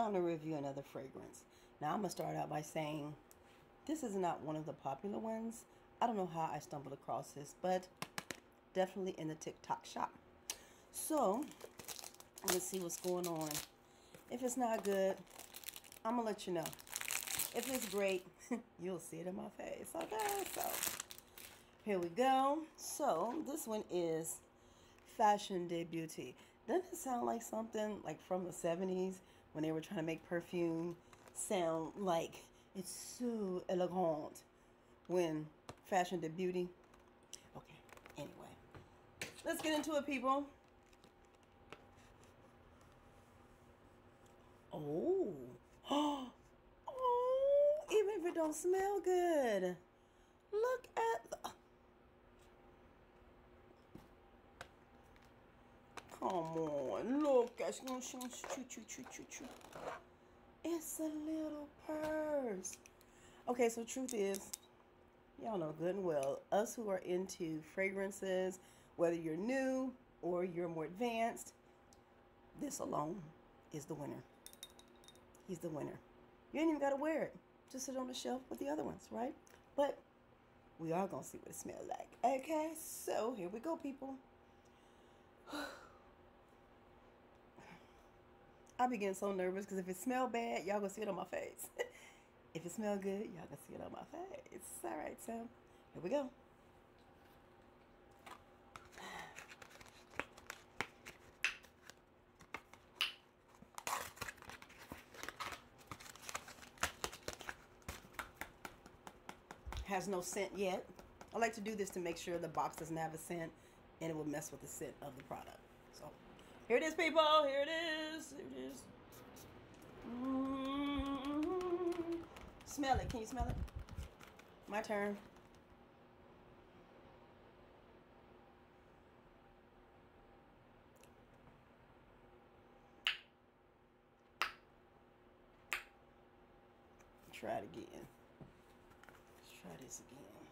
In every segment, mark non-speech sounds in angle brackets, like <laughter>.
time to review another fragrance. Now I'm gonna start out by saying this is not one of the popular ones. I don't know how I stumbled across this, but definitely in the TikTok shop. So let's see what's going on. If it's not good, I'm gonna let you know. If it's great, <laughs> you'll see it in my face. Okay, so here we go. So this one is Fashion de Beauty. Doesn't it sound like something like from the 70s when they were trying to make perfume sound like it's so elegant when Fashion de Beauty? Okay, anyway. Let's get into it, people. Oh. <gasps> Oh, even if it don't smell good. Look at the Come on, look. It's a little purse. Okay, so truth is, y'all know good and well, us who are into fragrances, whether you're new or you're more advanced, this alone is the winner. He's the winner. You ain't even got to wear it. Just sit on the shelf with the other ones, right? But we are going to see what it smells like. Okay, so here we go, people. <sighs> I be getting so nervous because if it smell bad, y'all gonna see it on my face. <laughs> if it smell good, y'all gonna see it on my face. All right, so here we go. Has no scent yet. I like to do this to make sure the box doesn't have a scent and it will mess with the scent of the product. So here it is, people. Here it is. Here it is. Mm-hmm. Smell it. Can you smell it? My turn. Try it again. Let's try this again.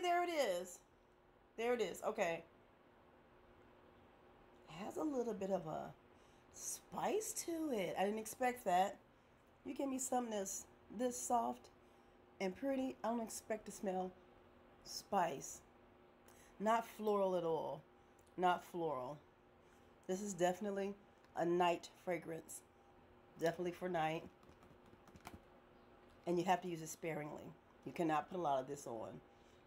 There it is. There it is. Okay. It has a little bit of a spice to it. I didn't expect that. You give me something that's this soft and pretty. I don't expect to smell spice. Not floral at all. Not floral. This is definitely a night fragrance. Definitely for night. And you have to use it sparingly. You cannot put a lot of this on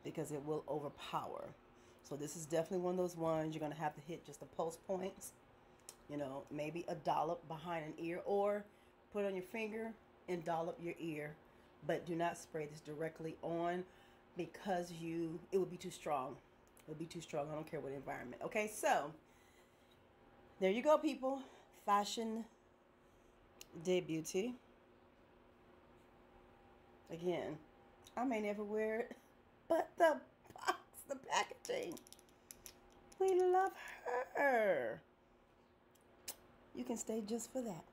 because it will overpower. So this is definitely one of those ones you're going to have to hit just the pulse points. You know, maybe a dollop behind an ear or put on your finger and dollop your ear. But do not spray this directly on because you it would be too strong. It would be too strong. I don't care what environment. Okay, so there you go, people. Fashion de Beauty. Again, I may never wear it <laughs> but the box, the packaging. We love her. You can stay just for that.